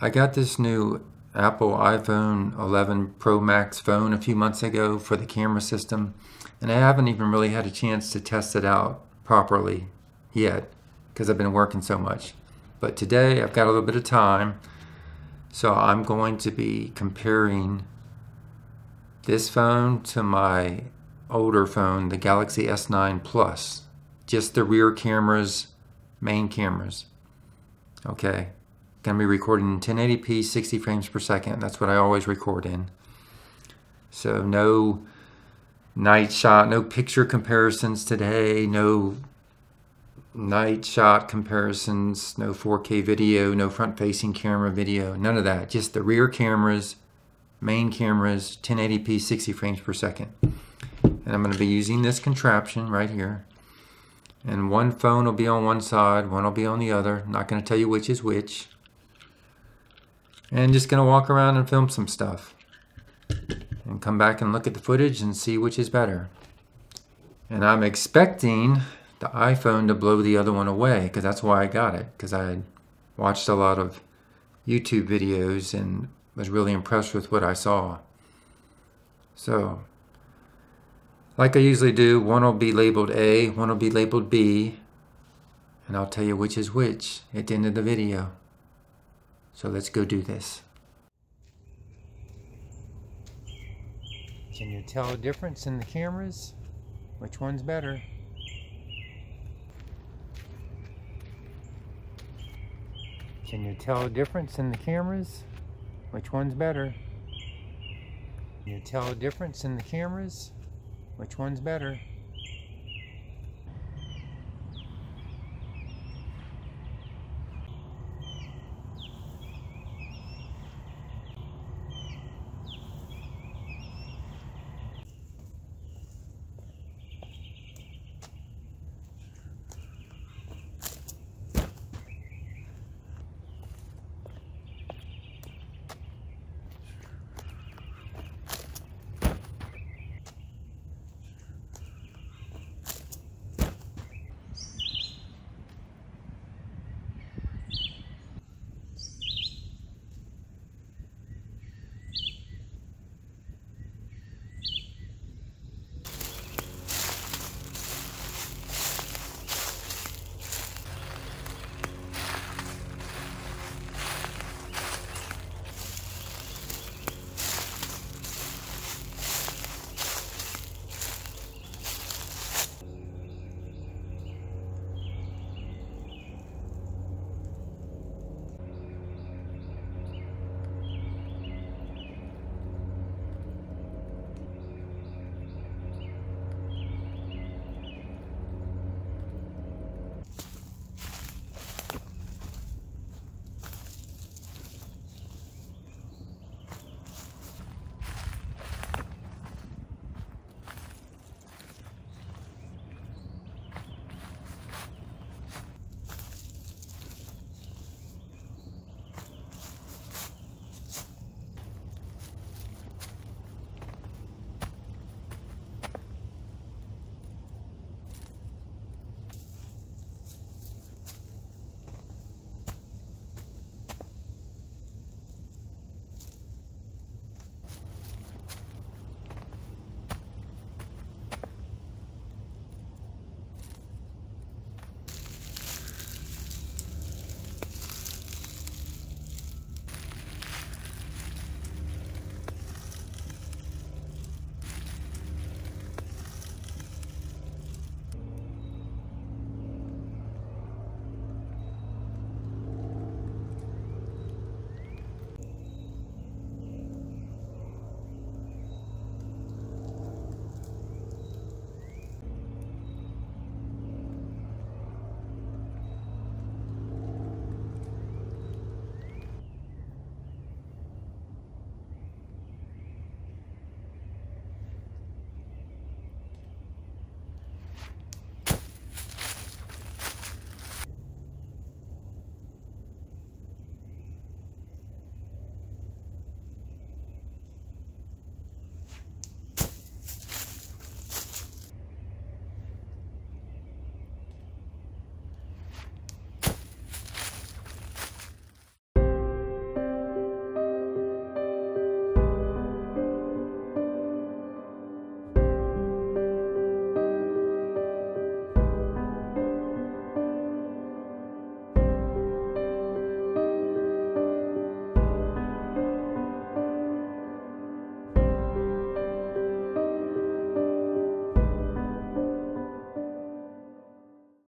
I got this new Apple iPhone 11 Pro Max phone a few months ago for the camera system, and I haven't even really had a chance to test it out properly yet because I've been working so much. But today I've got a little bit of time, so I'm going to be comparing this phone to my older phone, the Galaxy S9 Plus. Just the rear cameras, main cameras. Okay, gonna be recording in 1080p 60 frames per second. That's what I always record in. So no night shot, no picture comparisons today, no night shot comparisons, no 4K video, no front facing camera video, none of that. Just the rear cameras, main cameras, 1080p 60 frames per second. And I'm going to be using this contraption right here. And one phone will be on one side, one will be on the other. Not going to tell you which is which. And just to walk around and film some stuff. And come back and look at the footage and see which is better. And I'm expecting the iPhone to blow the other one away because that's why I got it. Because I had watched a lot of YouTube videos and was really impressed with what I saw. So, like I usually do, one will be labeled A, one will be labeled B, and I'll tell you which is which at the end of the video. So let's go do this. Can you tell a difference in the cameras? Which one's better? Can you tell a difference in the cameras? Which one's better? Can you tell a difference in the cameras? Which one's better?